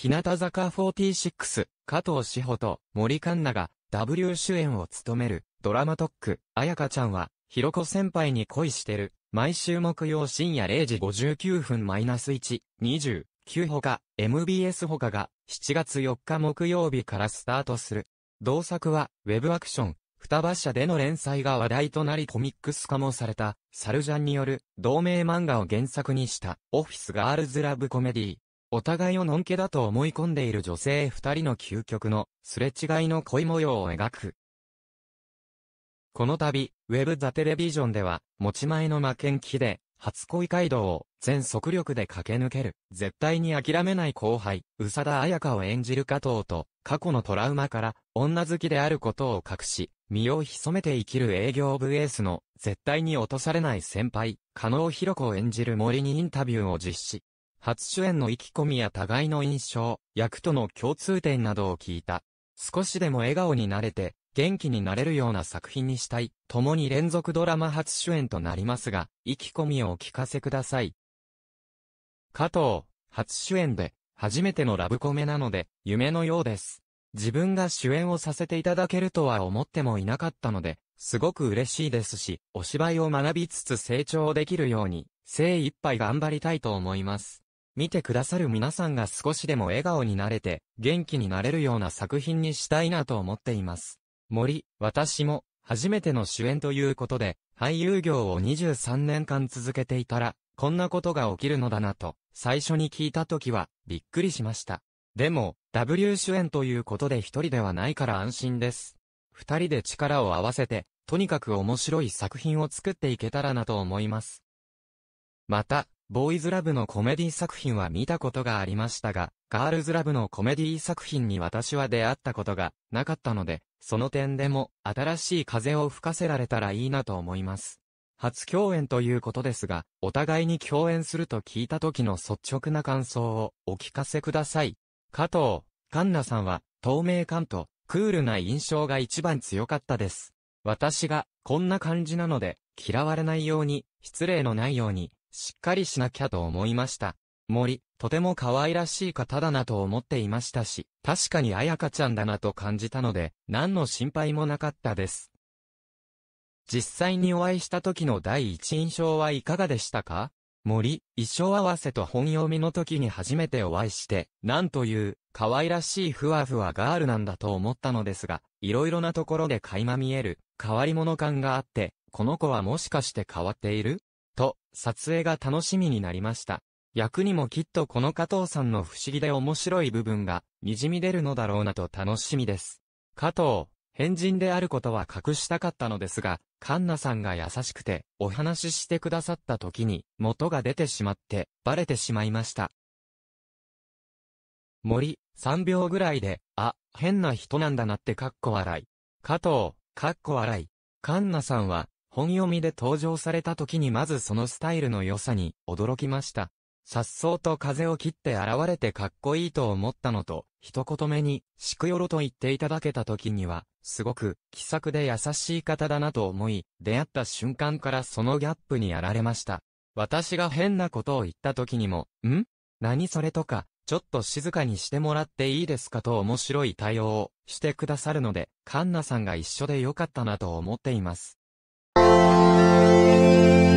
日向坂46、加藤志保と森環奈が W 主演を務めるドラマ特区、あやかちゃんは、ひろこ先輩に恋してる。毎週木曜深夜0時59分マイナス1、29ほか、MBS ほかが7月4日木曜日からスタートする。同作は、ウェブアクション、双葉社での連載が話題となりコミックス化もされた、サルジャンによる同名漫画を原作にした、オフィスガールズラブコメディお互いをのんけだと思い込んでいる女性二人の究極のすれ違いの恋模様を描く。この度、ウェブザテレビジョンでは、持ち前の負けん気で、初恋街道を全速力で駆け抜ける、絶対に諦めない後輩、宇佐田彩香を演じる加藤と、過去のトラウマから、女好きであることを隠し、身を潜めて生きる営業部エースの、絶対に落とされない先輩、加納博子を演じる森にインタビューを実施。初主演の意気込みや互いの印象、役との共通点などを聞いた。少しでも笑顔になれて、元気になれるような作品にしたい。共に連続ドラマ初主演となりますが、意気込みをお聞かせください。加藤、初主演で、初めてのラブコメなので、夢のようです。自分が主演をさせていただけるとは思ってもいなかったので、すごく嬉しいですし、お芝居を学びつつ成長できるように、精一杯頑張りたいと思います。見てくださる皆さんが少しでも笑顔になれて、元気になれるような作品にしたいなと思っています。森、私も、初めての主演ということで、俳優業を23年間続けていたら、こんなことが起きるのだなと、最初に聞いた時は、びっくりしました。でも、W 主演ということで一人ではないから安心です。二人で力を合わせて、とにかく面白い作品を作っていけたらなと思います。また、ボーイズラブのコメディ作品は見たことがありましたが、ガールズラブのコメディ作品に私は出会ったことがなかったので、その点でも新しい風を吹かせられたらいいなと思います。初共演ということですが、お互いに共演すると聞いた時の率直な感想をお聞かせください。加藤、カンナさんは透明感とクールな印象が一番強かったです。私がこんな感じなので嫌われないように、失礼のないようにしっかりしなきゃと思いました。森、とても可愛らしい方だなと思っていましたし、確かに彩香ちゃんだなと感じたので、何の心配もなかったです。実際にお会いした時の第一印象はいかがでしたか？森、衣装合わせと本読みの時に初めてお会いして、なんという、可愛らしいふわふわガールなんだと思ったのですが、いろいろなところで垣間見える、変わり者感があって、この子はもしかして変わっている？と、撮影が楽しみになりました。役にもきっとこの加藤さんの不思議で面白い部分が、滲み出るのだろうなと楽しみです。加藤、変人であることは隠したかったのですが、カンナさんが優しくて、お話ししてくださった時に、元が出てしまって、バレてしまいました。森、3秒ぐらいで、あ、変な人なんだなってかっこ笑い。加藤、かっこ笑い。カンナさんは、本読みで登場された時にまずそのスタイルの良さに驚きました。颯爽と風を切って現れてかっこいいと思ったのと、一言目に、しくよろと言っていただけた時には、すごく気さくで優しい方だなと思い、出会った瞬間からそのギャップにやられました。私が変なことを言った時にも、ん？何それとか、ちょっと静かにしてもらっていいですかと面白い対応をしてくださるので、カンナさんが一緒でよかったなと思っています。Thank you.